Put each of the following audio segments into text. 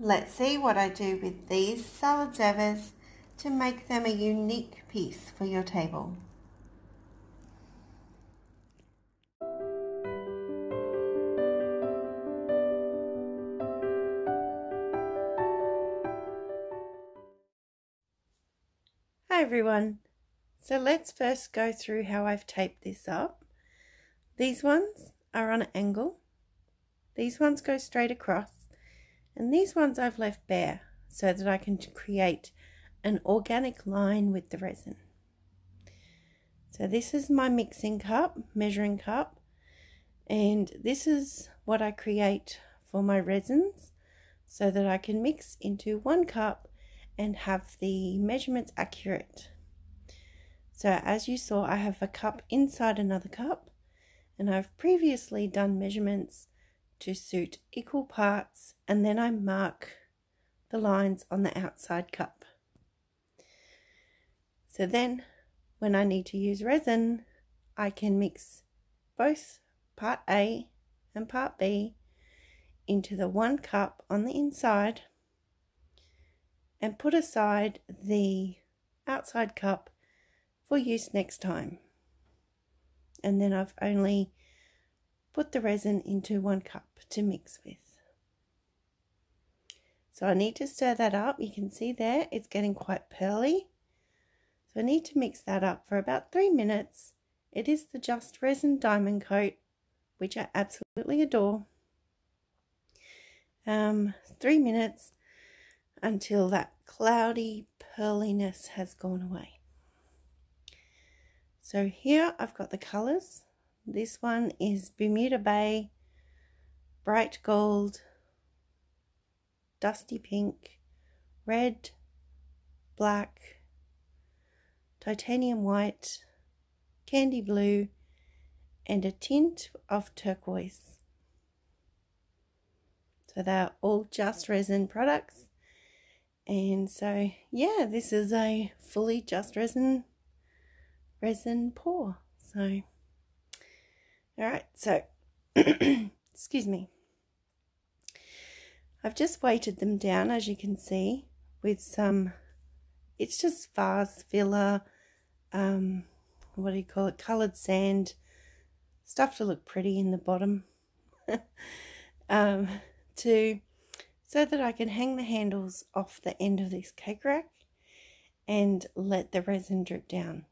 Let's see what I do with these salad servers to make them a unique piece for your table. Hi everyone. So let's first go through how I've taped this up. These ones are on an angle. These ones go straight across. And these ones I've left bare so that I can create an organic line with the resin. So this is my mixing cup, measuring cup. And this is what I create for my resins so that I can mix into one cup and have the measurements accurate. So as you saw, I have a cup inside another cup and I've previously done measurements to suit equal parts and then I mark the lines on the outside cup. So then when I need to use resin, I can mix both part A and part B into the one cup on the inside and put aside the outside cup for use next time. And then I've only put the resin into one cup to mix with. So I need to stir that up. You can see there it's getting quite pearly. So I need to mix that up for about three minutes. It is the Just Resin Diamond Cote, which I absolutely adore. Um, three minutes until that cloudy pearliness has gone away. So here I've got the colours. This one is Bermuda Bay, Bright Gold, Dusty Pink, Red, Black, Titanium White, Candy Blue, and a tint of turquoise. So they're all just resin products and so yeah this is a fully just resin resin pour so all right so excuse me I've just weighted them down as you can see with some it's just vase filler um what do you call it colored sand stuff to look pretty in the bottom um to so that I can hang the handles off the end of this cake rack and let the resin drip down.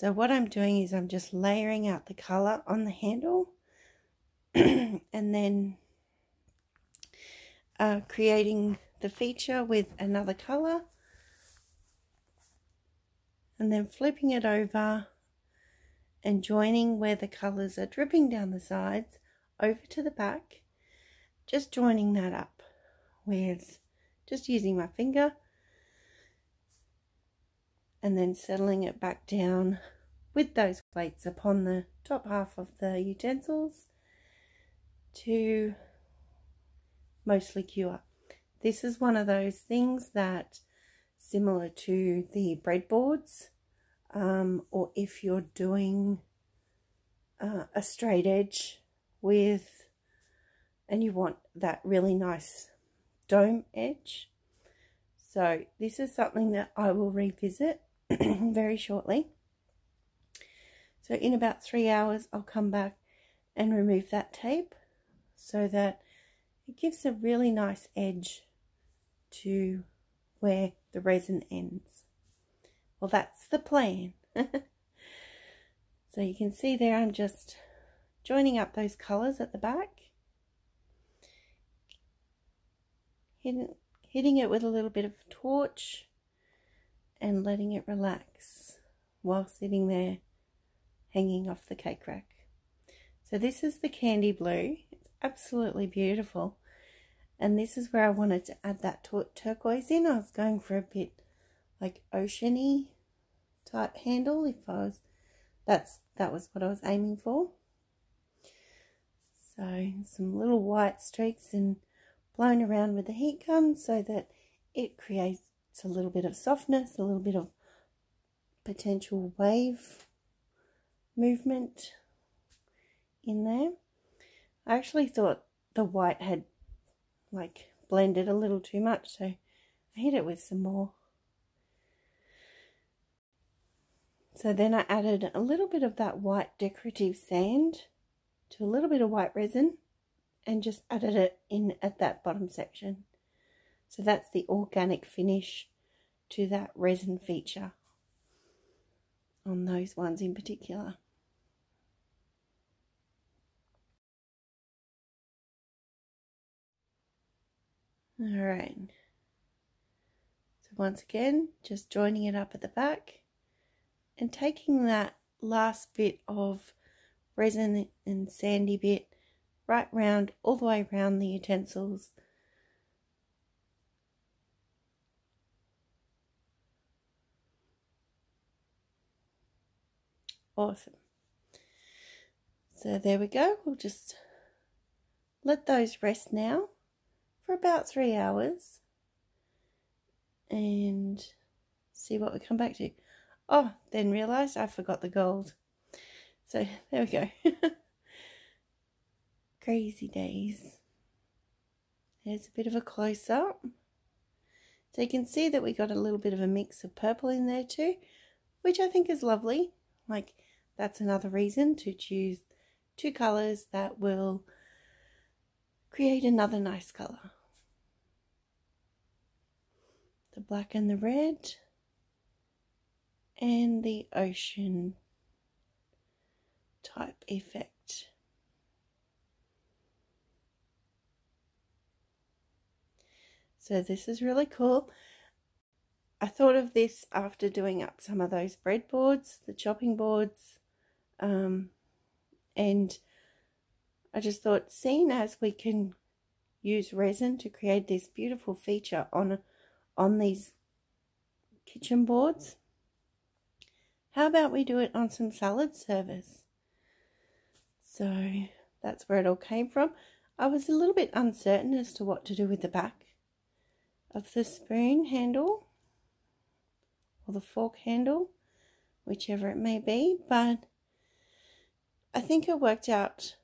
So what I'm doing is I'm just layering out the colour on the handle and then uh, creating the feature with another colour and then flipping it over and joining where the colours are dripping down the sides over to the back just joining that up with just using my finger and then settling it back down with those plates upon the top half of the utensils to mostly cure. This is one of those things that similar to the breadboards um, or if you're doing uh, a straight edge with and you want that really nice dome edge. So this is something that I will revisit very shortly. So in about three hours, I'll come back and remove that tape so that it gives a really nice edge to where the resin ends. Well, that's the plan. so you can see there, I'm just joining up those colours at the back hitting, hitting it with a little bit of torch and letting it relax while sitting there hanging off the cake rack. So this is the candy blue. It's absolutely beautiful. And this is where I wanted to add that turquoise in. I was going for a bit like oceany type handle if I was that's that was what I was aiming for. So some little white streaks and blown around with the heat gun so that it creates a little bit of softness, a little bit of potential wave movement in there. I actually thought the white had like blended a little too much so I hit it with some more so then I added a little bit of that white decorative sand to a little bit of white resin and just added it in at that bottom section so that's the organic finish to that resin feature on those ones in particular All right. So once again, just joining it up at the back and taking that last bit of resin and sandy bit right round, all the way around the utensils. Awesome. So there we go. We'll just let those rest now for about three hours and see what we come back to. Oh, then realised I forgot the gold. So there we go. Crazy days. There's a bit of a close up. So you can see that we got a little bit of a mix of purple in there too, which I think is lovely. Like that's another reason to choose two colours that will create another nice colour the black and the red, and the ocean type effect. So this is really cool. I thought of this after doing up some of those breadboards, the chopping boards, um, and I just thought, seeing as we can use resin to create this beautiful feature on on these kitchen boards. How about we do it on some salad service? So that's where it all came from. I was a little bit uncertain as to what to do with the back of the spoon handle or the fork handle, whichever it may be, but I think it worked out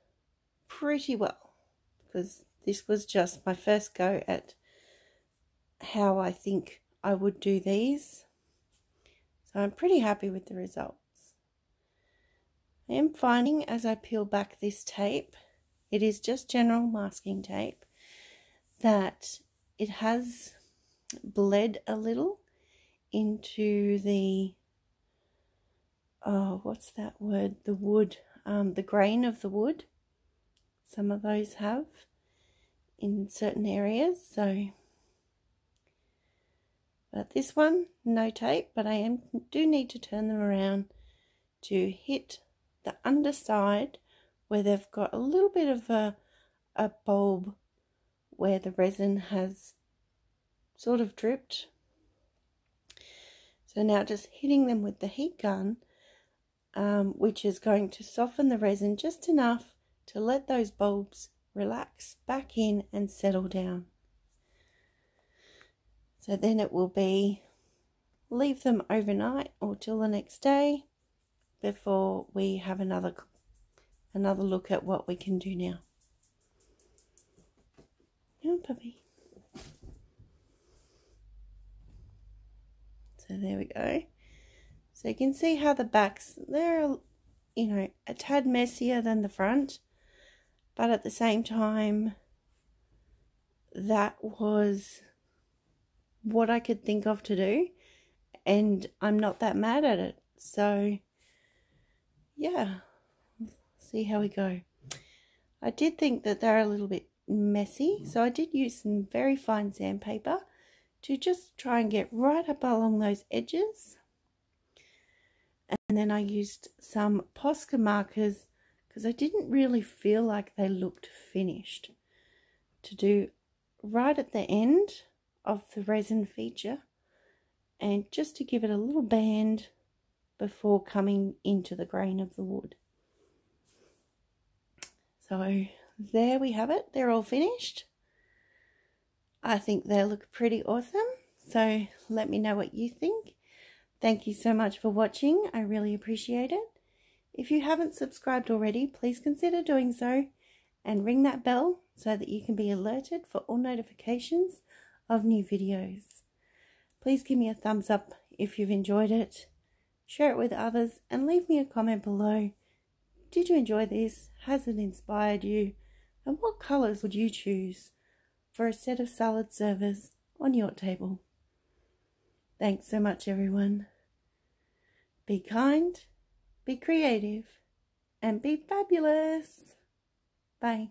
pretty well because this was just my first go at how I think I would do these. So I'm pretty happy with the results. I am finding as I peel back this tape, it is just general masking tape, that it has bled a little into the, oh, what's that word? The wood, um, the grain of the wood. Some of those have in certain areas. So but this one, no tape, but I am do need to turn them around to hit the underside where they've got a little bit of a, a bulb where the resin has sort of dripped. So now just hitting them with the heat gun, um, which is going to soften the resin just enough to let those bulbs relax back in and settle down. So then it will be leave them overnight or till the next day before we have another another look at what we can do now. Oh, puppy. So there we go. So you can see how the backs, they're, you know, a tad messier than the front. But at the same time, that was what I could think of to do, and I'm not that mad at it. So, yeah, see how we go. I did think that they're a little bit messy, so I did use some very fine sandpaper to just try and get right up along those edges. And then I used some Posca markers because I didn't really feel like they looked finished to do right at the end of the resin feature and just to give it a little band before coming into the grain of the wood. So there we have it. They're all finished. I think they look pretty awesome. So let me know what you think. Thank you so much for watching. I really appreciate it. If you haven't subscribed already, please consider doing so and ring that bell so that you can be alerted for all notifications of new videos. Please give me a thumbs up if you've enjoyed it, share it with others, and leave me a comment below. Did you enjoy this? Has it inspired you? And what colours would you choose for a set of salad servers on your table? Thanks so much, everyone. Be kind, be creative, and be fabulous. Bye.